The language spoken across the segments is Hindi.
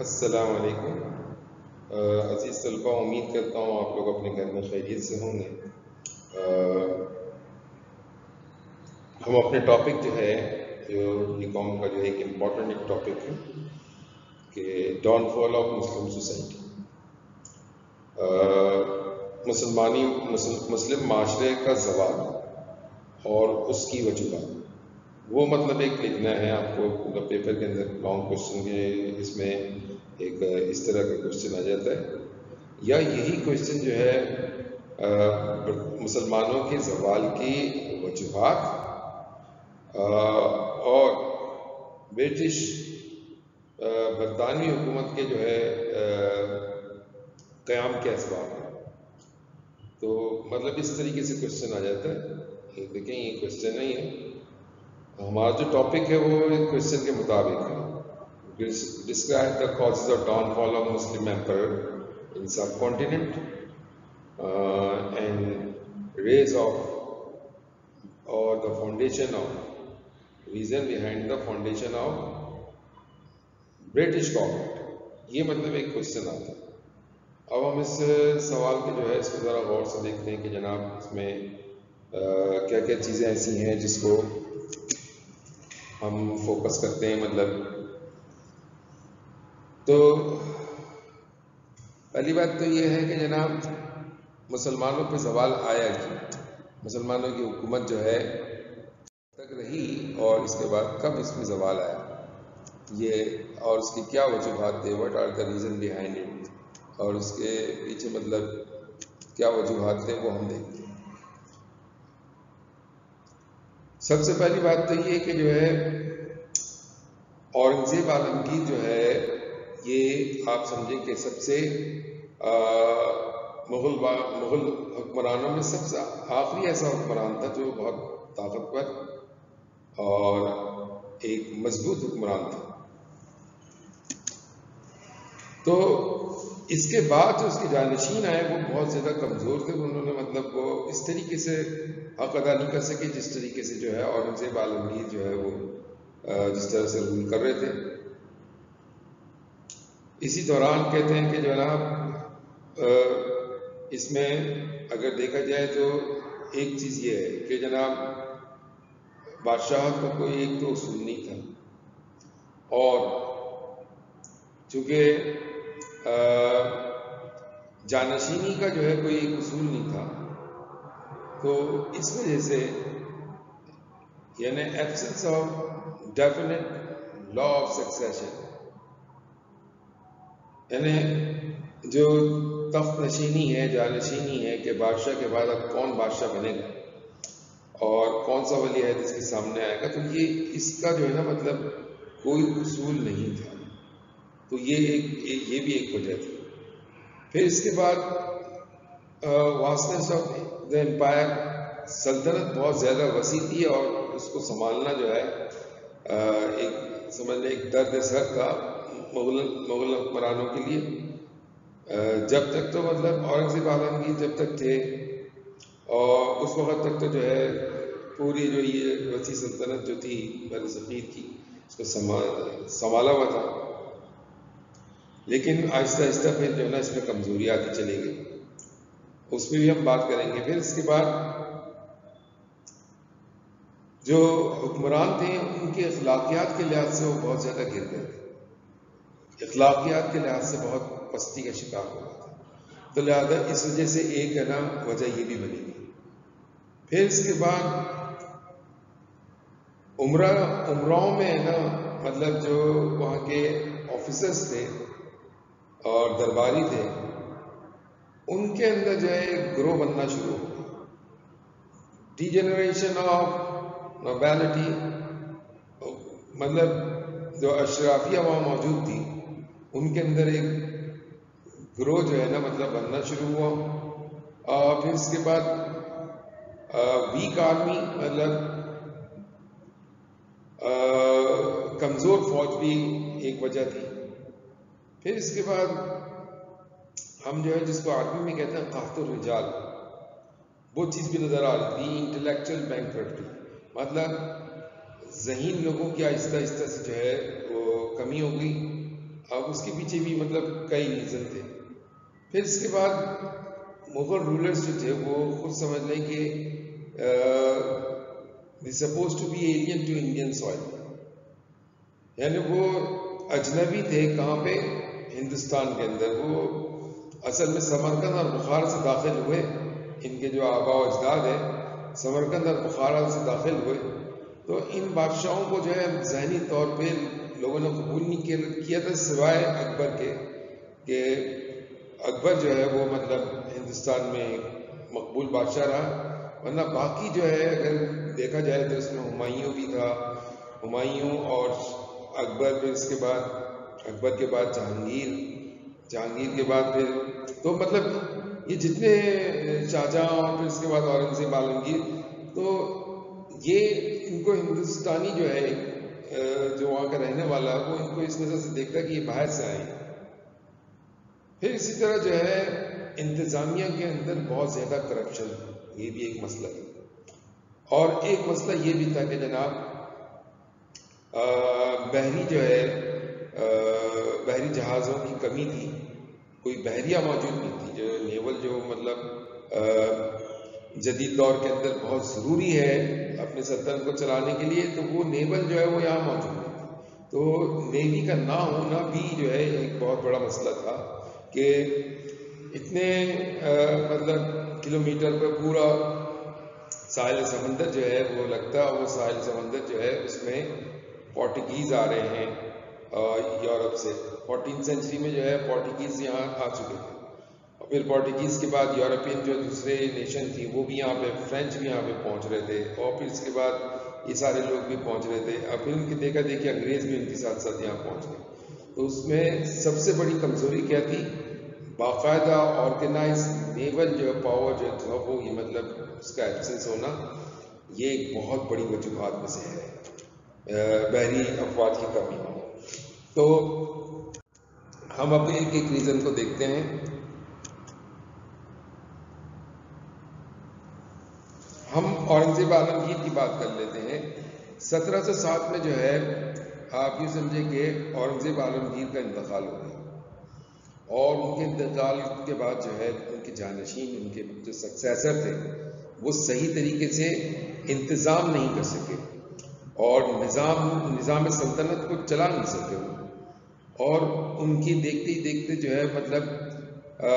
असलकुम अज़ीज़ तलबा उम्मीद करता हूँ आप लोग अपने घर में खैरियत से होंगे। हम अपने टॉपिक जो है, जो ये कौम का जो एक इंपॉर्टेंट एक टॉपिक है, कि डाउनफॉल ऑफ़ मुस्लिम सोसाइटी मुसलमानी मुस्लिम माशरे का जवाब और उसकी वजूहत। वो मतलब एक लिखना है आपको मतलब पेपर के अंदर लॉन्ग क्वेश्चन के इसमें एक, इस तरह का क्वेश्चन आ जाता है। या यही क्वेश्चन जो है मुसलमानों के जवाल की वजूहत और ब्रिटिश बरतानवी हुकूमत के जो है क़याम के इसबाब तो मतलब इस तरीके से क्वेश्चन आ जाता है। देखें, ये क्वेश्चन नहीं है। हमारा जो टॉपिक है वो एक क्वेश्चन के मुताबिक है। Describe the causes of downfall of Muslim empire in subcontinent and rise of और the foundation of reason behind the foundation of British government ये मतलब एक क्वेश्चन आता है। अब हम इस सवाल के जो है इसको ज़रा गौर से देखते हैं कि जनाब इसमें आ, क्या क्या चीज़ें ऐसी हैं जिसको हम फोकस करते हैं मतलब। तो पहली बात तो ये है कि जनाब, मुसलमानों पे सवाल आया कि, मुसलमानों की हुकूमत जो है, तक रही और इसके बाद कब इसमें सवाल आया? ये, और उसकी क्या वजूहत थे what are the reason behind it और उसके पीछे मतलब क्या वजूहत थे वो हम देखते सबसे पहली बात तो ये कि जो है, औरंगज़ेब आलमगीर जो है, ये आप समझें कि सबसे मुगल मुगल हुक्मरानों में सबसे आखिरी ऐसा हुक्मरान था जो बहुत ताकतवर और एक मज़बूत हुक्मरान था। तो इसके बाद जो उसके जानशीन आए, वो बहुत ज़्यादा कमज़ोर थे उन्होंने मतलब वो इस तरीके से हक अदा नहीं कर सके, जिस तरीके से जो है औरंगज़ेब आलमगीर जो है वो जिस तरह से रूल कर रहे थे। इसी दौरान कहते हैं कि जनाब इसमें अगर देखा जाए तो एक चीज़ ये है कि जनाब, बादशाह का कोई एक तो उसूल नहीं था। और चूँकि जानशीनी का जो है कोई एक उसूल नहीं था। तो इस वजह से, यानी absence of definite law of succession यानी जो तख्त नशीनी है जानशीनी है कि बादशाह के बाद अब कौन बादशाह बनेगा और कौन सा वली है जिसके सामने आएगा तो ये इसका जो है ना मतलब कोई उसूल नहीं था। तो ये एक, ये भी एक वजह थी। फिर इसके बाद वास्टनेस ऑफ़ द एम्पायर सल्तनत बहुत ज़्यादा वसी थी और उसको संभालना जो है आ, एक समझ लें एक दर्द सर था मुगल मुगल हुक्मरानों के लिए। आ, जब तक तो मतलब औरंगज़ेब आलमगीर जब तक थे और उस वक्त तक तो जो है पूरी जो ये वसी सल्तनत जो थी बर सफ़ीर की उसको संभाला हुआ था। लेकिन आहिस्ता आहिस्ता फिर जो है ना इसमें कमज़ोरी आती चली गई। उस पर भी हम बात करेंगे। फिर इसके बाद जो हुक्मरान थे, उनके अखलाकियात के लिहाज से वो बहुत ज़्यादा गिर गए थे। अखलाकियात के लिहाज से बहुत पस्ती का शिकार हो गया था। तो लिहाजा इस वजह से एक है ना, वजह ये भी बनेगी फिर इसके बाद उम्र उम्राओं में है ना मतलब जो वहाँ के ऑफिसर्स थे और दरबारी थे, उनके अंदर जो है ग्रो बनना शुरू हो गया। डिजेनरेशन ऑफ़ नोबैलिटी मतलब जो अशराफिया वहाँ मौजूद थी, उनके अंदर एक ग्रो जो है ना मतलब बनना शुरू हुआ। और फिर इसके बाद वीक आर्मी मतलब कमज़ोर फौज भी एक वजह थी। फिर इसके बाद हम जो है, जिसको आर्मी में कहते हैं काफ्तुर रिजाल, वो चीज़ भी नज़र आ रही थी इंटेलेक्चुअल बैंक मतलब जहीन लोगों की आहिस्ता आहिस्ता से जो है, वो कमी हो गई। अब उसके पीछे भी मतलब कई रीज़न थे। फिर इसके बाद मुगल रूलर्स जो थे, वो खुद समझ लें कि suppose to be alien to Indian soil यानी वो अजनबी थे कहाँ पे? हिंदुस्तान के अंदर, वो असल में समरकंद और बुखार से दाखिल हुए। इनके जो आबा अजदाद है, समरकंद और बुखारा से दाखिल हुए। तो इन बादशाहों को जो है जहनी तौर पे लोगों ने कबूल नहीं किया था सिवाय अकबर के, कि अकबर जो है वो मतलब हिंदुस्तान में मकबूल बादशाह रहा। वरना बाकी जो है, अगर देखा जाए तो इसमें हुमायूं भी था। हुमायूं और अकबर फिर इसके बाद अकबर के बाद जहांगीर जहांगीर के बाद फिर तो मतलब ये जितने शाहजहाँ और फिर इसके बाद औरंगज़ेब, आलमगीर तो ये इनको हिंदुस्तानी जो है जो वहाँ का रहने वाला है वो इनको इस नज़र से देखता है कि ये बाहर से आए। फिर इसी तरह जो है, इंतज़ामिया के अंदर बहुत ज़्यादा करप्शन ये भी एक मसला है। और एक मसला ये भी था कि जनाब बहरी जो है बहरी जहाज़ों की कमी थी कोई बहरिया मौजूद नहीं थी। जो नेवल जो मतलब जदीद दौर के अंदर बहुत ज़रूरी है अपने सल्तनत को चलाने के लिए तो वो नेवल जो है वो यहाँ मौजूद नहीं है तो नेवी का ना होना भी जो है एक बहुत बड़ा मसला था कि इतने आ, मतलब किलोमीटर पर पूरा साहिल समंदर जो है वो लगता है वो साहिल समंदर जो है उसमें पोर्टुगीज़ आ रहे हैं। यूरोप से। फोर्टीन सेंचुरी में जो है पोर्टुगीज़ यहाँ आ चुके थे। और फिर पोर्टुगीज़ के बाद यूरोपियन जो दूसरे नेशन थी, वो भी यहाँ पे फ्रेंच भी यहाँ पे पहुँच रहे थे। और फिर इसके बाद ये सारे लोग भी पहुँच रहे थे। और फिर उनकी देखा देखी अंग्रेज़ भी उनके साथ साथ यहाँ पहुँच गए। तो उसमें सबसे बड़ी कमज़ोरी क्या थी? बाकायदा ऑर्गेनाइज नेवल जो है पावर जो था वो ये मतलब उसका एब्सेंस होना, ये एक बहुत बड़ी वजूहत में से है। बहरी अफवाज की कमी। तो हम अब एक एक रीज़न को देखते हैं। हम औरंगज़ेब आलमगीर की बात कर लेते हैं। 1707 में जो है, आप ये समझे कि औरंगज़ेब आलमगीर का इंतकाल हो गया। और उनके इंतकाल के बाद जो है, उनके जानशीन, उनके जो सक्सेसर थे, वो सही तरीके से इंतज़ाम नहीं कर सके और निज़ाम निज़ाम सल्तनत को चला नहीं सके। वो और उनकी देखते ही देखते जो है मतलब आ,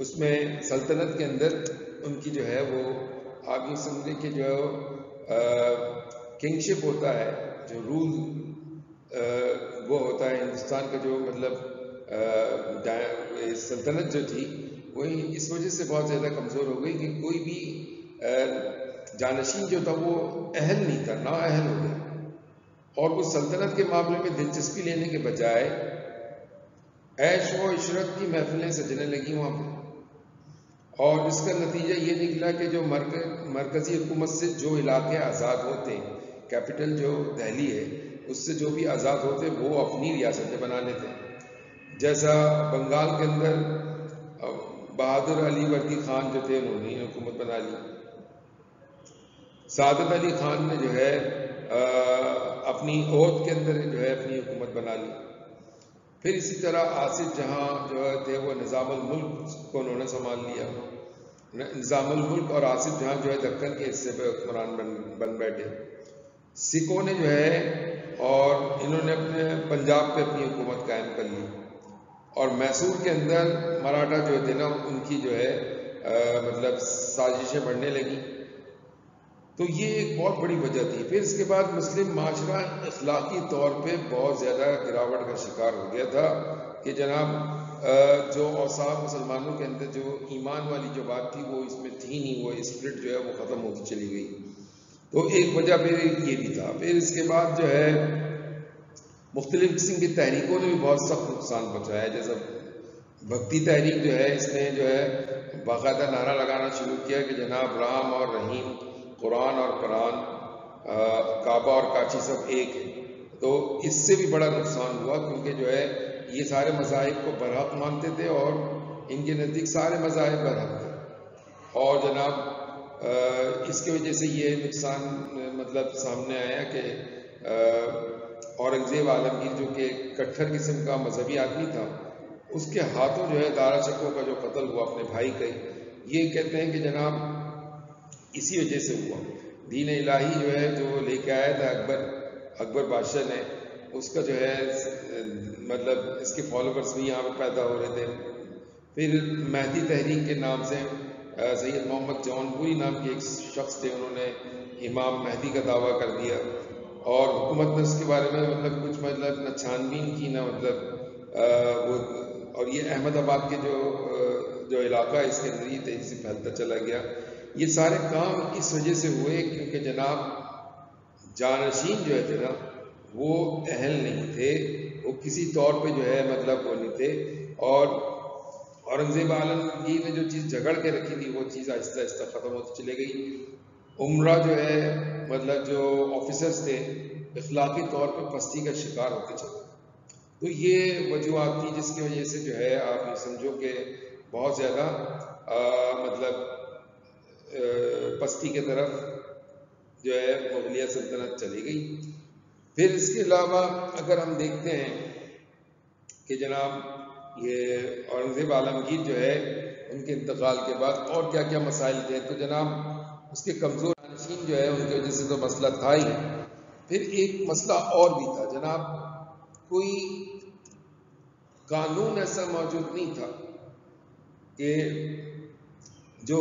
उसमें सल्तनत के अंदर उनकी जो है वो आप ये समझे कि जो है किंगशिप होता है जो रूल वो होता है हिंदुस्तान का जो मतलब सल्तनत जो थी वही इस वजह से बहुत ज़्यादा कमज़ोर हो गई कि कोई भी जानशीन जो था वो अहल नहीं था ना अहल हो गया। और वो सल्तनत के मामले में दिलचस्पी लेने के बजाय ऐश व इशरत की महफिलें सजने लगी वहाँ पर और इसका नतीजा ये निकला कि जो मरक, मरकज़ी हुकूमत से जो इलाके आज़ाद होते हैं कैपिटल जो दहली है उससे जो भी आज़ाद होते वो अपनी रियासतें बना लेते हैं। जैसा बंगाल के अंदर बहादुर अली वर्दी खान जो थे उन्होंने हुकूमत बना ली। सादत अली खान ने जो है आ, अपनी ओत के अंदर जो है अपनी हुकूमत बना ली। फिर इसी तरह आसिफ जहाँ जो है थे वो निज़ामुल मुल्क को उन्होंने संभाल लिया। निज़ामुल मुल्क और आसिफ जहाँ जो है दक्कन के हिस्से पे हुक्मरान बन बन बैठे। सिखों ने जो है और इन्होंने अपने पंजाब पे अपनी हुकूमत कायम कर ली। और मैसूर के अंदर मराठा जो थे ना उनकी जो है आ, मतलब साजिशें बढ़ने लगी। तो ये एक बहुत बड़ी वजह थी। फिर इसके बाद मुस्लिम माशरा अखलाकी तौर पे बहुत ज़्यादा गिरावट का शिकार हो गया था कि जनाब जो औसाफ मुसलमानों के अंदर जो ईमान वाली जो बात थी, वो इसमें थी नहीं, वो स्प्रिट जो है वो ख़त्म होती चली गई। तो एक वजह फिर ये भी था। फिर इसके बाद जो है, मुख्तलिफ़ किस्म की तहरीकों ने भी बहुत सख्त नुकसान पहुँचाया। जैसे भक्ति तहरीक जो है, इसने जो है बाकायदा नारा लगाना शुरू किया कि जनाब राम और रहीम कुरान और कुरान काबा और काची सब एक है। तो इससे भी बड़ा नुकसान हुआ क्योंकि जो है, ये सारे मजाहब को बरहक मानते थे और इनके नज़दीक सारे मजाहब बरहक थे। और जनाब इसकी वजह से ये नुकसान मतलब सामने आया कि औरंगज़ेब आलमगीर जो कि कट्टर किस्म का मजहबी आदमी था, उसके हाथों जो है दारा शकों का जो कत्ल हुआ अपने भाई का ये कहते हैं कि जनाब इसी वजह से हुआ। दीन इलाही जो है, जो लेके आया था अकबर अकबर बादशाह ने, उसका जो है मतलब इसके फॉलोवर्स भी यहाँ पर पैदा हो रहे थे। फिर महदी तहरीक के नाम से सैयद मोहम्मद जौनपुरी नाम के एक शख्स थे, उन्होंने इमाम महदी का दावा कर दिया। और हुकूमत ने उसके बारे में मतलब कुछ मतलब न छानबीन की, ना मतलब वो, और ये अहमदाबाद के जो जो इलाका है, इसके अंदर ही तेज़ी से फैलता चला गया। ये सारे काम इस वजह से हुए क्योंकि जनाब जानशीन जो है जनाब, वो अहल नहीं थे, वो किसी तौर पे जो है मतलब वो नहीं थे। और औरंगज़ेब आलमगीर ने जो चीज़ झगड़ के रखी थी, वो चीज़ आहिस्ता आहिस्ता ख़त्म होती चली गई। उम्र जो है मतलब जो ऑफिसर्स थे, इखलाकी तौर पर पस्ती का शिकार होते चले। तो ये वजूहत थी जिसकी वजह से जो है आप ये समझो कि बहुत ज़्यादा मतलब पस्ती के तरफ़ जो है मुगलिया सल्तनत चली गई। फिर इसके अलावा अगर हम देखते हैं कि जनाब ये औरंगज़ेब आलमगीर जो है, उनके इंतकाल के बाद और क्या क्या मसाइल थे तो जनाब उसके कमज़ोर नशीन जो है, उनकी वजह से तो मसला था ही। फिर एक मसला और भी था, जनाब कोई कानून ऐसा मौजूद नहीं था कि जो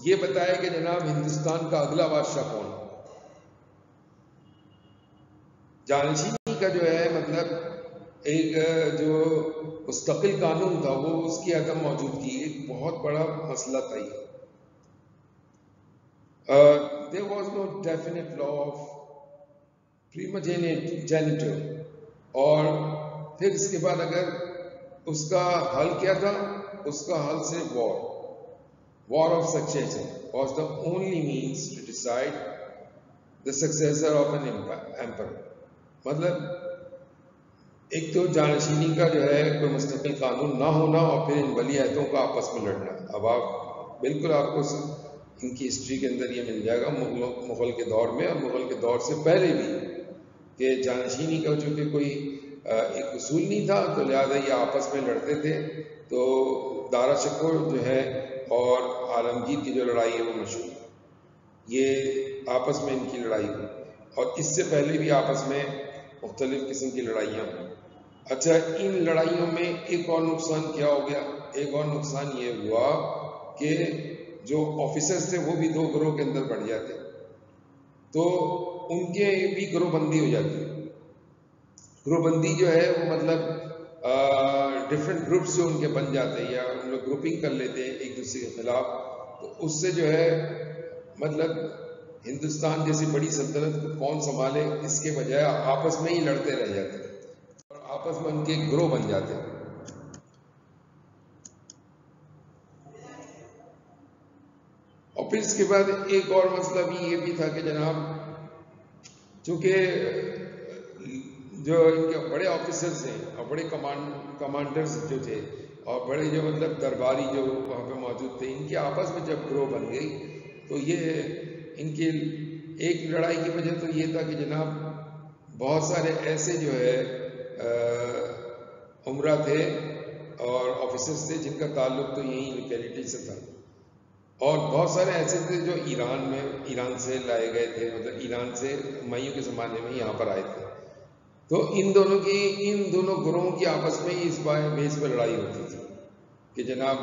ये बताया कि जनाब हिंदुस्तान का अगला बादशाह कौन? जानशीनी का जो है मतलब एक जो मुस्तकिल कानून था, वो उसकी अदम मौजूदगी एक बहुत बड़ा मसला था ये। There was no definite law of primogeniture और फिर इसके बाद अगर उसका हल क्या था? उसका हल से war war of succession was the only means to decide the successor of an emperor मतलब एक तो जानशीनी का जो है, कोई मुस्तकिल कानून ना होना और फिर इन वलीहतों का आपस में लड़ना। अब आप, बिल्कुल आपको इनकी हिस्ट्री के अंदर ये मिल जाएगा, मुगलों, मुगल के दौर में और मुगल के दौर से पहले भी कि जानशीनी का चूँकि कोई एक उसूल नहीं था तो लिहाजा ये आपस में लड़ते थे। तो दारा शकोर जो है और आलमगीर की जो लड़ाई है वो मशहूर ये आपस में इनकी लड़ाई हुई। और इससे पहले भी आपस में मुख्तलिफ़ किस्म की लड़ाइयाँ हुई। अच्छा इन लड़ाइयों में एक और नुकसान क्या हो गया? एक और नुकसान ये हुआ कि जो ऑफिसर्स थे, वो भी दो ग्रोह के अंदर बढ़ जाते तो उनके भी ग्रोहबंदी हो जाती है। ग्रोहबंदी जो है, वो मतलब डिफरेंट ग्रुप्स जो उनके बन जाते हैं या उन लोग ग्रुपिंग कर लेते हैं एक दूसरे के खिलाफ। तो उससे जो है मतलब हिंदुस्तान जैसी बड़ी सल्तनत को कौन संभाले, इसके बजाय आपस में ही लड़ते रह जाते और आपस में उनके ग्रोह बन जाते और फिर इसके बाद एक और मसला भी ये भी था कि जनाब, चूँकि जो इनके बड़े ऑफिसर्स हैं और बड़े कमांड कमांडर्स जो थे और बड़े जो मतलब दरबारी जो वहाँ पे मौजूद थे, इनके आपस में जब ग्रोह बन गई तो ये इनकी एक लड़ाई की वजह तो ये था कि जनाब बहुत सारे ऐसे जो है उम्र थे और ऑफिसर्स थे जिनका ताल्लुक तो यही लोकेलिटी से था। और बहुत सारे ऐसे थे जो ईरान में, ईरान से लाए गए थे मतलब ईरान से मईयों के ज़माने में यहाँ पर आए थे। तो इन दोनों की, इन दोनों ग्रोहों की आपस में ही इस बेस पर लड़ाई होती थी कि जनाब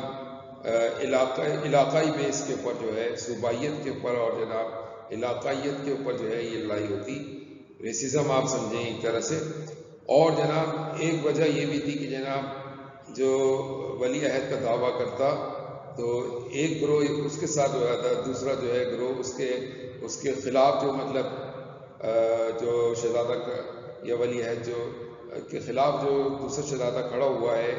इलाका, इलाकाई बेस के ऊपर जो है सूबाइत के ऊपर और जनाब इलाकाइत के ऊपर जो है ये लड़ाई होती। रेसिज्म आप समझें एक तरह से। और जनाब, एक वजह ये भी थी कि जनाब, जो वली अहद का दावा करता तो एक ग्रोह उसके साथ हो जाता दूसरा जो है ग्रोह उसके उसके खिलाफ जो मतलब जो शहजादा या वली है जो, के खिलाफ जो दूसरा शहजादा खड़ा हुआ है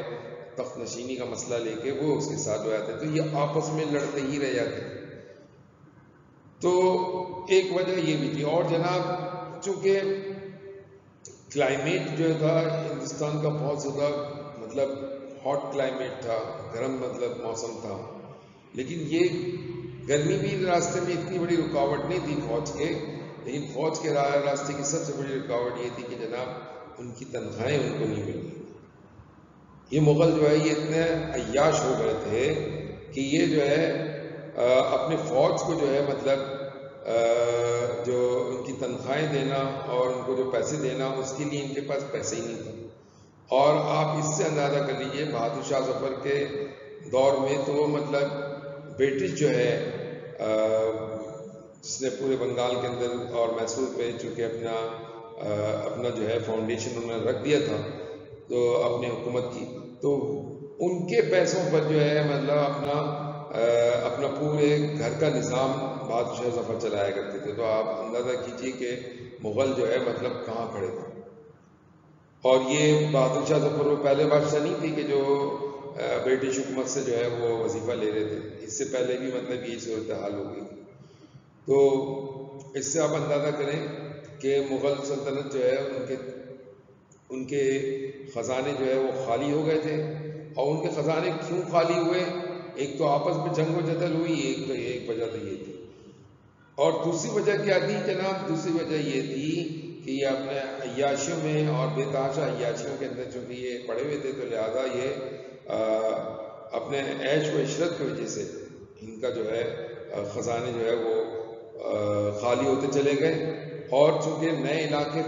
तख्त नशीनी का मसला लेके, वो उसके साथ हो जाते तो ये आपस में लड़ते ही रह जाते तो एक वजह ये भी थी। और जनाब, चूँकि क्लाइमेट जो था, हिंदुस्तान का बहुत ज़्यादा मतलब हॉट क्लाइमेट था, गर्म मतलब मौसम था। लेकिन ये गर्मी भी रास्ते में इतनी बड़ी रुकावट नहीं थी फौज के लेकिन फौज के रा, रास्ते की सबसे बड़ी रुकावट ये थी कि जनाब उनकी तनख्वाहें उनको नहीं मिल। रही ये मुग़ल जो है ये इतने अयाश हो गए थे कि ये जो है अपने फ़ौज को जो है मतलब जो उनकी तनख्वाहें देना और उनको जो पैसे देना उसके लिए इनके पास पैसे ही नहीं थे। और आप इससे अंदाज़ा कर लीजिए बहादुर शाह ज़फ़र के दौर में तो मतलब ब्रिटिश जो है जिसने पूरे बंगाल के अंदर और मैसूर पे चूँकि अपना आ, अपना जो है फाउंडेशन उन्होंने रख दिया था तो अपनी हुकूमत की। तो उनके पैसों पर जो है मतलब अपना आ, अपना पूरे घर का निज़ाम बादशाह सफ़र चलाया करते थे। तो आप अंदाज़ा कीजिए कि मुग़ल जो है मतलब कहाँ खड़े थे। और ये बहादुर शाह ज़फ़र वो पहले बादशाह नहीं थी कि जो ब्रिटिश हुकूमत से जो है वो वजीफ़ा ले रहे थे। इससे पहले भी मतलब यही सूरत हाल हो गई तो इससे आप अंदाज़ा करें कि मुग़ल सल्तनत जो है उनके उनके ख़जाने जो है वो खाली हो गए थे। और उनके ख़जाने क्यों खाली हुए? एक तो आपस में जंग व जदल हुई एक तो एक वजह तो ये थी। और दूसरी वजह क्या थी जनाब? दूसरी वजह ये थी कि ये अपने अयाशियों में और बेताशा अयाशियों के अंदर चूँकि ये पड़े हुए थे तो लिहाजा ये आ, अपने ऐश व इशरत की वजह से इनका जो है ख़जाने जो है वो खाली होते चले गए। और चूँकि नए इलाके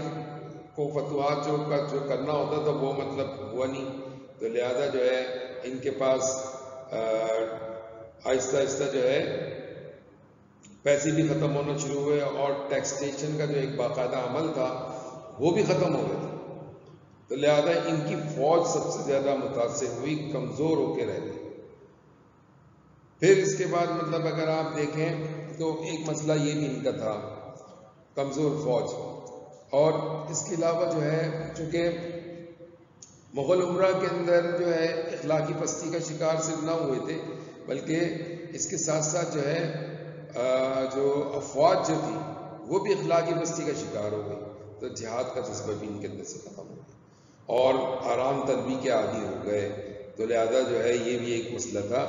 को फतवाहत जो का जो करना होता था, वो मतलब हुआ नहीं। तो लिहाजा जो है, इनके पास आहिस्ता आहिस्ता जो है, पैसे भी ख़त्म होना शुरू हुए और टैक्सटेशन का जो एक बाकायदा अमल था, वो भी ख़त्म हो गया था। तो लिहाजा इनकी फौज सबसे ज़्यादा मुतासर हुई, कमज़ोर होकर रह गई। फिर इसके बाद मतलब अगर आप देखें तो एक मसला ये भी इनका था, कमज़ोर फौज। और इसके अलावा जो है, चूँकि मुग़ल उम्र के अंदर जो है, इखलाकी पस्ती का शिकार सिर्फ़ ना हुए थे, बल्कि इसके साथ साथ जो है जो अफवाज जो थी, वो भी इखलाकी पस्ती का शिकार हो गई। तो जिहाद का जज्बा भी इनके अंदर से ख़त्म हो गया। और आराम तलबी के आदि हो गए। तो लिहाजा जो है, ये भी एक मसला था।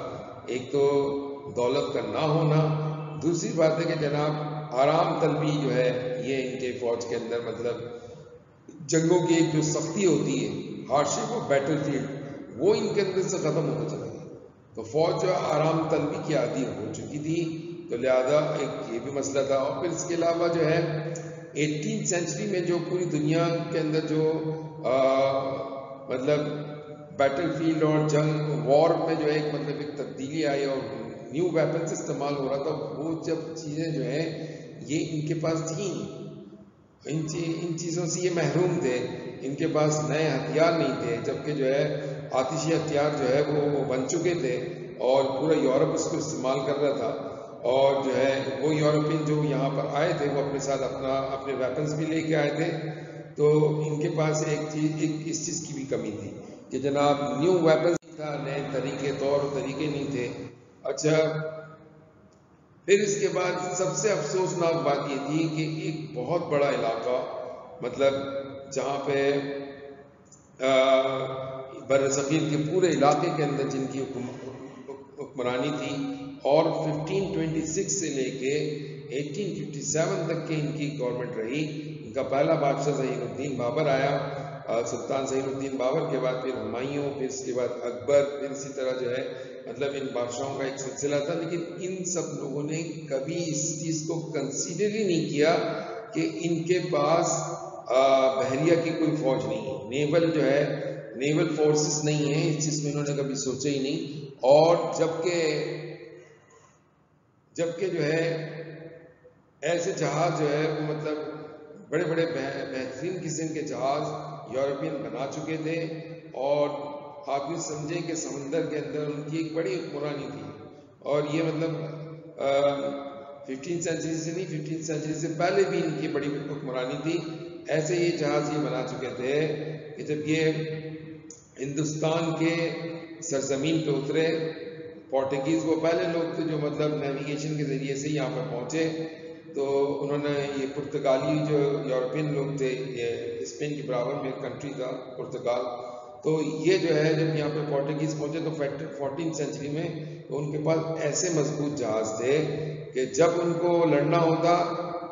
एक तो दौलत का ना होना दूसरी बात है कि जनाब आराम तलबी जो है ये इनके फ़ौज के अंदर मतलब जंगों की एक जो सख्ती होती है हार्डशिप और बैटल फ़ील्ड वो इनके अंदर से ख़त्म होता चला तो फौज जो आराम तलबी की आदि हो चुकी थी। तो लिहाजा एक ये भी मसला था। और फिर इसके अलावा जो है एटीन सेंचुरी में जो पूरी दुनिया के अंदर जो आ, मतलब बैटल फ़ील्ड और जंग वॉर में जो है एक मतलब एक तब्दीली आई और न्यू वेपन्स इस्तेमाल हो रहा था वो जब चीज़ें जो है ये इनके पास थी इन ची, इन चीज़ों से ये महरूम थे इनके पास नए हथियार नहीं थे जबकि जो है आतिशी हथियार जो है वो बन चुके थे और पूरा यूरोप उसको इस्तेमाल कर रहा था। और जो है वो यूरोपियन जो यहाँ पर आए थे वो अपने साथ अपना अपने वेपन्स भी लेके आए थे। तो इनके पास एक चीज़ एक इस चीज़ की भी कमी थी कि जनाब न्यू वेपन्स था नए तरीके तौर तरीके नहीं थे। अच्छा फिर इसके बाद सबसे अफसोसनाक बात ये थी कि एक बहुत बड़ा इलाका मतलब जहाँ पे बर सग़ीर के पूरे इलाके के अंदर जिनकी हुक्मरानी थी और 1526 से लेके 1857 तक के इनकी गवर्नमेंट रही। इनका पहला बादशाह जहीरुद्दीन बाबर आया। सुल्तान जहीरुद्दीन बाबर के बाद फिर हुमायूं, फिर इसके बाद अकबर, फिर इसी तरह जो है मतलब इन बादशाहों का एक सिलसिला था। लेकिन इन सब लोगों ने कभी इस चीज़ को कंसीडर ही नहीं किया कि इनके पास बहरिया की कोई फौज नहीं है। नेवल जो है नेवल फोर्सेस नहीं है, इस चीज़ में इन्होंने कभी सोचा ही नहीं। और जबकि जबकि जो है, ऐसे जहाज़ जो है, वो मतलब बड़े बड़े बेहतरीन किस्म के जहाज़ यूरोपियन बना चुके थे और आप ये समझें कि समंदर के अंदर उनकी एक बड़ी हुक्मरानी थी। और ये मतलब फिफ्टीन सेंचुरी से नहीं फिफ्टीन सेंचुरी से पहले भी इनकी बड़ी हुक्मरानी थी। ऐसे ये जहाज़ ये बना चुके थे कि जब ये हिंदुस्तान के सरजमीन पे उतरे पोर्टुगीज़ वो पहले लोग थे जो मतलब नेविगेशन के ज़रिए से यहाँ पर पहुँचे। तो उन्होंने ये पुर्तगाली जो यूरोपियन लोग थे, ये स्पेन के बराबर में कंट्री था, पुर्तगाल। तो ये जो है, जब यहाँ पे पोर्टुगीज़ पहुँचे तो फैक्टर फोर्टीन सेंचुरी में तो उनके पास ऐसे मज़बूत जहाज़ थे कि जब उनको लड़ना होता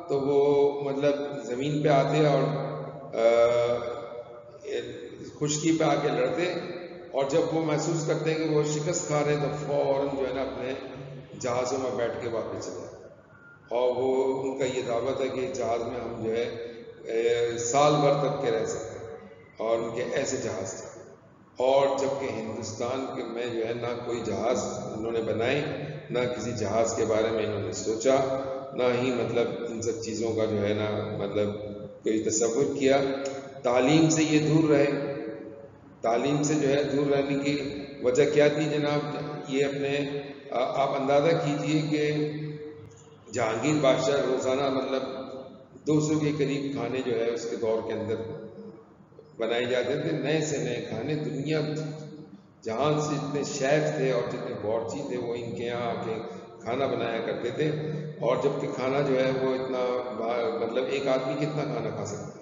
तो वो मतलब ज़मीन पे आते और खुशकी पे आके लड़ते और जब वो महसूस करते हैं कि वो शिकस्त खा रहे तो फ़ौरन जो है ना अपने जहाज़ों में बैठ के वापस चले और वो उनका ये दावा था कि जहाज़ में हम जो है साल भर तक के रह सकते हैं। और उनके ऐसे जहाज़ थे। और जबकि हिंदुस्तान के में जो है, ना कोई जहाज़ उन्होंने बनाए ना किसी जहाज़ के बारे में इन्होंने सोचा, ना ही मतलब इन सब चीज़ों का जो है ना मतलब कोई तस्वुर किया। तालीम से ये दूर रहे। तालीम से जो है दूर रहने की वजह क्या थी जनाब? ये अपने आप अंदाज़ा कीजिए कि जहांगीर बादशाह रोज़ाना मतलब 200 के करीब खाने जो है उसके दौर के अंदर बनाए जाते थे, नए से नए खाने। दुनिया जहाँ से जितने शेफ थे और जितने बॉर्ची थे, वो इनके यहाँ आके खाना बनाया करते थे। और जबकि खाना जो है वो इतना मतलब एक आदमी कितना खाना खा सकता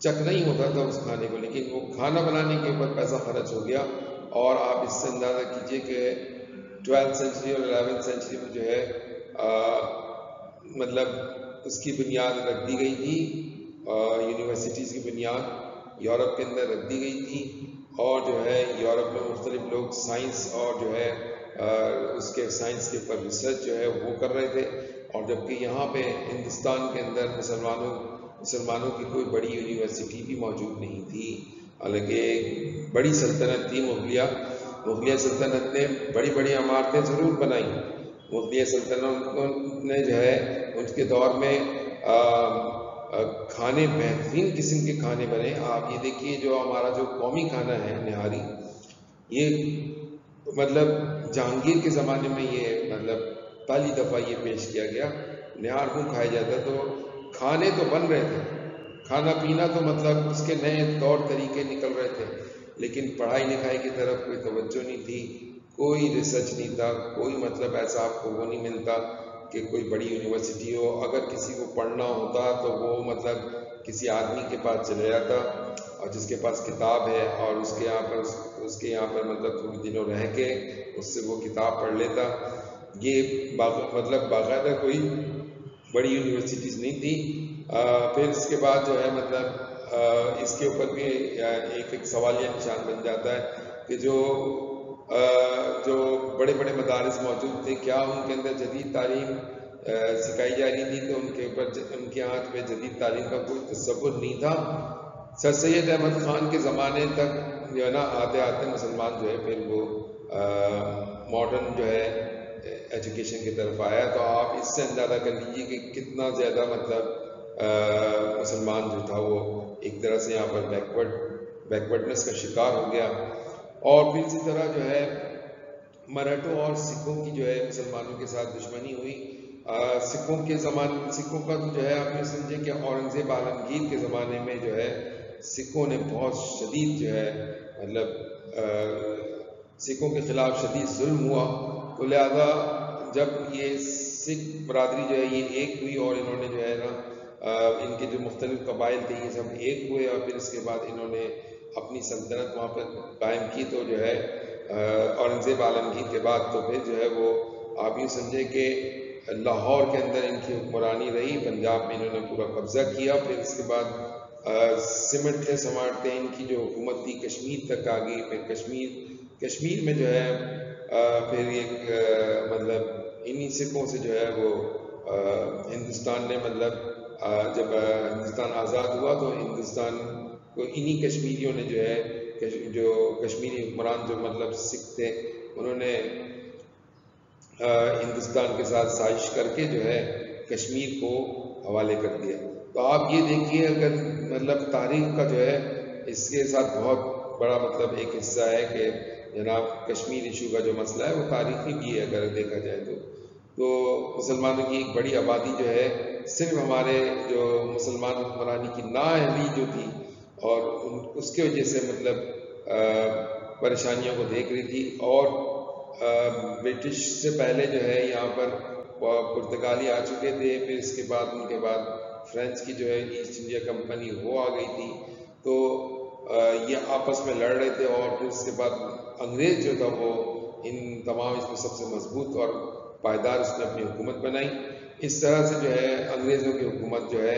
चक नहीं होता था उस खाने को, लेकिन वो खाना बनाने के ऊपर पैसा खर्च हो गया। और आप इससे अंदाज़ा कीजिए कि ट्वेल्थ सेंचुरी और एलेवेंथ सेंचुरी में जो है आ, मतलब उसकी बुनियाद रख दी गई थी यूनिवर्सिटीज़ की बुनियाद यूरोप के अंदर रख दी गई थी और जो है यूरोप में मुख्तलिफ़ लोग साइंस और जो है आ, उसके साइंस के ऊपर रिसर्च जो है वो कर रहे थे। और जबकि यहाँ पे हिंदुस्तान के अंदर मुसलमानों मुसलमानों की कोई बड़ी यूनिवर्सिटी भी मौजूद नहीं थी। हालाँकि बड़ी सल्तनत थी मुगलिया। मुगलिया सल्तनत ने बड़ी बड़ी इमारतें ज़रूर बनाई। मुगलिया सल्तनत ने जो है उनके दौर में आ, आ, खाने बेहतरीन किस्म के खाने बने। आप ये देखिए जो हमारा जो कौमी खाना है निहारी ये मतलब जहांगीर के ज़माने में ये मतलब पहली दफ़ा ये पेश किया गया। निहार को खाया जाता तो खाने तो बन रहे थे। खाना पीना तो मतलब उसके नए तौर तरीके निकल रहे थे। लेकिन पढ़ाई लिखाई की तरफ़ कोई तवज्जो नहीं थी। कोई रिसर्च नहीं था कोई मतलब ऐसा आपको वो नहीं मिलता कि कोई बड़ी यूनिवर्सिटी हो। अगर किसी को पढ़ना होता तो वो मतलब किसी आदमी के पास चले जाता और जिसके पास किताब है और उसके यहाँ पर उसके यहाँ पर मतलब थोड़े दिनों रह के उससे वो किताब पढ़ लेता। ये बाग, मतलब बाकायदा कोई बड़ी यूनिवर्सिटीज़ नहीं थी। आ, फिर इसके बाद जो है मतलब आ, इसके ऊपर भी एक एक सवालिया निशान बन जाता है कि जो जो बड़े बड़े मदारस मौजूद थे, क्या उनके अंदर जदीद तालीम सिखाई जा रही थी? तो उनके ऊपर उनके हाथ में जदीद तालीम का कोई तस्वुर नहीं था। सर सैद अहमद ख़ान के ज़माने तक, जो है ना आते आते मुसलमान जो है, फिर वो मॉडर्न जो है एजुकेशन की तरफ़ आया। तो आप इससे अंदाज़ा कर लीजिए कि कितना ज़्यादा मतलब मुसलमान जो था, वो एक तरह से यहाँ पर बैकवर्ड बैकवर्डनेस का शिकार हो गया। और फिर इसी तरह जो है, मराठों और सिखों की जो है मुसलमानों के साथ दुश्मनी हुई। सिखों के ज़मान, सिखों का तो जो है, आपने समझे कि औरंगज़ेब आलमगीर के ज़माने में जो है, सिखों ने बहुत शदीद जो है मतलब सिखों के ख़िलाफ़ शदीद जुल्म हुआ। तो लिहाजा, जब ये सिख बरदरी जो है, ये एक हुई और इन्होंने जो है ना इनके जो मुख्तलिफ़ कबाइल थे, ये सब एक हुए और फिर इसके बाद इन्होंने अपनी सल्तनत वहाँ पर कायम की तो जो है औरंगज़ेब आलमगीर के बाद तो फिर जो है वो आप यूँ समझे कि लाहौर के अंदर इनकी हुक्मरानी रही, पंजाब में इन्होंने पूरा कब्ज़ा किया, फिर इसके बाद सिमटते समाटते इनकी जो हुकूमत थी कश्मीर तक आ गई, फिर कश्मीर कश्मीर में जो है फिर एक मतलब इन्हीं सिखों से जो है वो हिंदुस्तान ने मतलब जब हिंदुस्तान आज़ाद हुआ तो हिंदुस्तान को इन्हीं कश्मीरियों ने जो है जो कश्मीरी हुक्मरान जो मतलब सिख थे उन्होंने हिंदुस्तान के साथ साजिश करके जो है, कश्मीर को हवाले कर दिया। तो आप ये देखिए, अगर मतलब तारीख का जो है, इसके साथ बहुत बड़ा मतलब एक हिस्सा है कि जनाब कश्मीर इशू का जो मसला है, वो तारीखी भी है अगर देखा जाए तो। तो मुसलमानों की एक बड़ी आबादी जो है, सिर्फ़ हमारे जो मुसलमान हुक्मरानी की नाअहली जो थी और उन, उसके वजह से मतलब परेशानियों को देख रही थी और ब्रिटिश से पहले जो है यहाँ पर पुर्तगाली आ चुके थे, फिर इसके बाद, उनके बाद फ्रेंच की जो है ईस्ट इंडिया कंपनी वो आ गई थी। तो ये आपस में लड़ रहे थे और फिर उसके बाद अंग्रेज़ जो था वो इन तमाम इसमें सबसे मज़बूत और पायदार उसने अपनी हुकूमत बनाई। इस तरह से जो है अंग्रेज़ों की हुकूमत जो है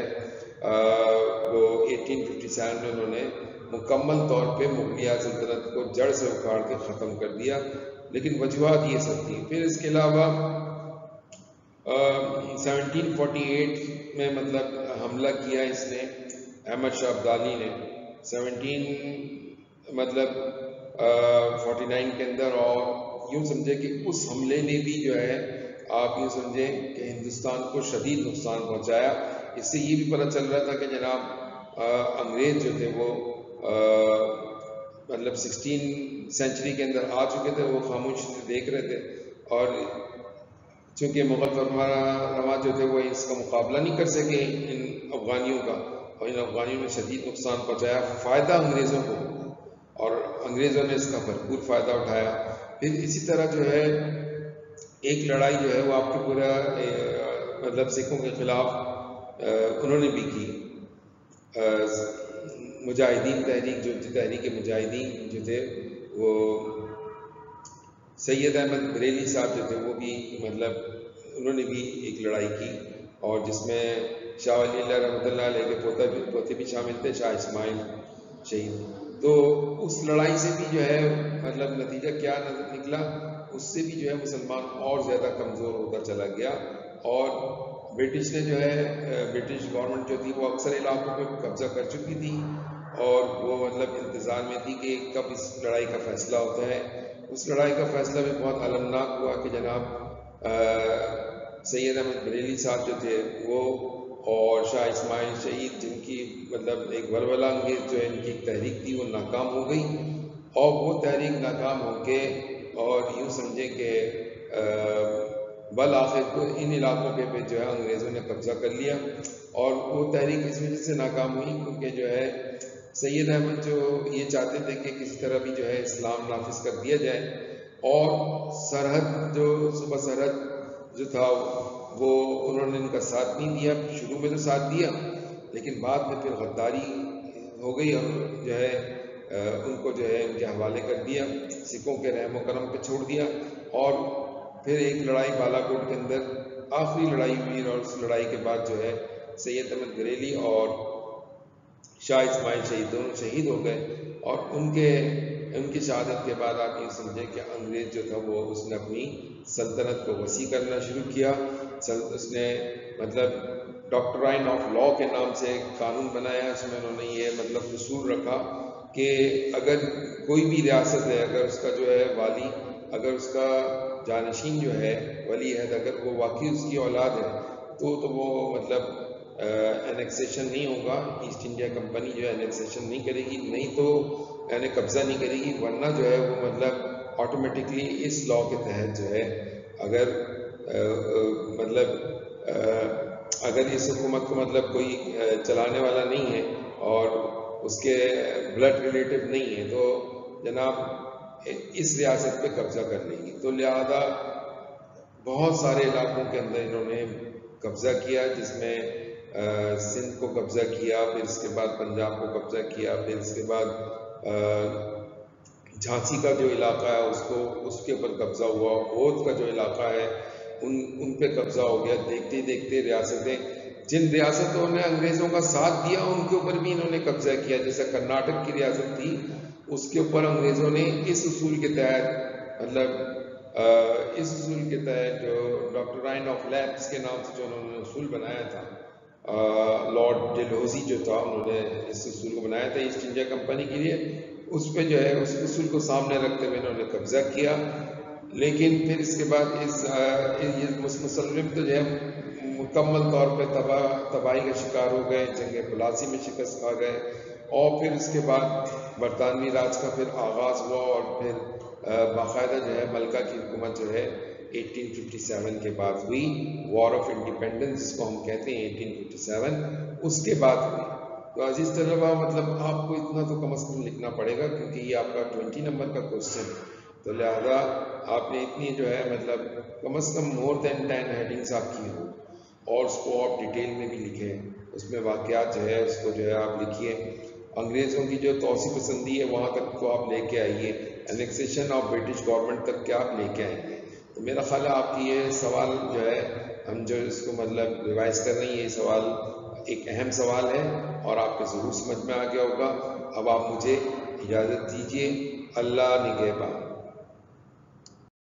वो 1857 में उन्होंने मुकम्मल तौर पे मुगलिया सल्तनत को जड़ से उखाड़ के ख़त्म कर दिया। लेकिन वजूहत ये सब थी। फिर इसके अलावा सेवनटीन फोर्टी एट में मतलब हमला किया इसने, अहमद शाह अब्दाली ने। सेवनटीन मतलब फोर्टी नाइन के अंदर और यूँ समझे कि उस हमले ने भी जो है, आप यूँ समझें कि हिंदुस्तान को शदीद नुकसान पहुँचाया। इससे ये भी पता चल रहा था कि जनाब अंग्रेज़ जो थे वो मतलब सिक्सटीन सेंचुरी के अंदर आ चुके थे, वो खामोश देख रहे थे। और चूँकि मुगल फरमा जो थे वो इसका मुकाबला नहीं कर सके इन अफगानियों का, और इन अफगानियों ने शदीद नुकसान पहुँचाया फ़ायदा अंग्रेज़ों को, और अंग्रेज़ों ने इसका भरपूर फ़ायदा उठाया। फिर इसी तरह जो है, एक लड़ाई जो है वो आपके पूरा मतलब सिखों के ख़िलाफ़ उन्होंने भी की। मुजाहिदीन तहरीक, जो थी तहरीक मुजाहिदीन जो थे, वो सैयद अहमद बरेली साहब जो थे, वो भी मतलब उन्होंने भी एक लड़ाई की और जिसमें शाह वली रहमत के पोता भी, पोते भी शामिल थे, शाह इस्माइल शहीद। तो उस लड़ाई से भी जो है मतलब नतीजा क्या निकला, उससे भी जो है मुसलमान और ज़्यादा कमज़ोर होता चला गया और ब्रिटिश ने जो है ब्रिटिश गवर्नमेंट जो थी, वो अक्सर इलाकों पे कब्जा कर चुकी थी और वो मतलब इंतज़ार में थी कि कब इस लड़ाई का फैसला होता है। उस लड़ाई का फैसला भी बहुत अलमनाक हुआ कि जनाब सैयद अहमद बरेली साहब जो थे, वो और शाह इस्माइल शहीद, जिनकी मतलब एक वलवला अंगेज जो है, इनकी एक तहरीक थी, वो नाकाम हो गई। और वो तहरीक नाकाम होके और यूँ समझे कि बल आखिर को इन इलाकों के पे जो है अंग्रेज़ों ने कब्ज़ा कर लिया और वो तहरीक इस वजह से नाकाम हुई क्योंकि जो है सैयद अहमद जो ये चाहते थे कि किसी तरह भी जो है इस्लाम नाफिज कर दिया जाए और सरहद जो सुबह सरहद जो था वो उन्होंने इनका साथ नहीं दिया, शुरू में तो साथ दिया, लेकिन बाद में फिर गद्दारी हो गई और जो है उनको जो है उनके हवाले कर दिया, सिखों के रहम करम पे छोड़ दिया और फिर एक लड़ाई बालाकोट के अंदर, आखिरी लड़ाई हुई और उस लड़ाई के बाद जो है, सैयद अहमद बरेली और शाह इस्माइल शहीद दोनों शहीद हो गए और उनके, उनकी शहादत के बाद आप ये समझें कि अंग्रेज़ जो था वो उसने अपनी सल्तनत को वसी करना शुरू किया। उसने मतलब डॉक्टराइन ऑफ़ लॉ के नाम से कानून बनाया, उसमें उन्होंने ये मतलब उसूल रखा कि अगर कोई भी रियासत है, अगर उसका जो है वाली, अगर उसका जानशीन जो है वली है अगर वो वाकई उसकी औलाद है तो तो वो मतलब एनेक्सेशन नहीं होगा। ईस्ट इंडिया कंपनी जो है एनेक्सेशन नहीं करेगी नहीं तो यानी कब्ज़ा नहीं करेगी वरना जो है वो मतलब ऑटोमेटिकली इस लॉ के तहत जो है अगर आ, आ, मतलब आ, अगर इस हुकूमत को मतलब कोई चलाने वाला नहीं है और उसके ब्लड रिलेटिव नहीं है तो जनाब इस रियासत पे कब्जा कर लेगी तो लिहाजा बहुत सारे इलाकों के अंदर इन्होंने कब्जा किया, जिसमें सिंध को कब्जा किया, फिर इसके बाद पंजाब को कब्जा किया, फिर इसके बाद झांसी का जो इलाका है, उसको, उसके ऊपर कब्जा हुआ। ओध का जो इलाका है, उन उन पे कब्जा हो गया। देखते देखते रियासतें, जिन रियासतों ने अंग्रेज़ों का साथ दिया, उनके ऊपर भी इन्होंने कब्जा किया। जैसे कर्नाटक की रियासत थी उसके ऊपर अंग्रेज़ों ने इस उसूल के तहत मतलब इस उसूल के तहत जो डॉक्टर राइन ऑफ़ लैब्स के नाम से जो उन्होंने उसूल बनाया था लॉर्ड डेलोजी जो था, उन्होंने इस उसूल को बनाया था ईस्ट इंडिया कंपनी के लिए। उस पर जो है, उस उसूल को सामने रखते हुए इन्होंने कब्जा किया। लेकिन फिर इसके बाद इस मुसलम तो जो है, मुकम्मल तौर पर तबाह, तबाही का शिकार हो गए जंग पलासी में शिकस्त खा गए। और फिर इसके बाद बरतानवी राज का फिर आगाज़ हुआ और फिर बाकायदा जो है मलका की हुकूमत जो है 1857 के बाद हुई। वॉर ऑफ़ इंडिपेंडेंस जिसको हम कहते हैं 1857 उसके बाद हुई। तो अज़ीज़ तलबा मतलब आपको इतना तो कम अज़ कम लिखना पड़ेगा क्योंकि ये आपका 20 नंबर का क्वेश्चन है। तो लिहाजा आपने इतनी जो है मतलब कम अज़ कम मोर देन टेन हेडिंग्स आप की हो। और उसको आप डिटेल में भी लिखें उसमें वाक़ात जो है, उसको जो है आप लिखिए। अंग्रेज़ों की जो तोसी पसंदी है, वहाँ तक को आप लेके आइए। एनेक्सेशन ऑफ़ ब्रिटिश गवर्नमेंट तक क्या आप लेके आएँगे? तो मेरा ख्याल है आपकी ये सवाल जो है, हम जो इसको मतलब रिवाइज कर रहे हैं, ये सवाल एक अहम सवाल है और आपके ज़रूर समझ में आ गया होगा। अब आप मुझे इजाज़त दीजिए। अल्लाह निगहबान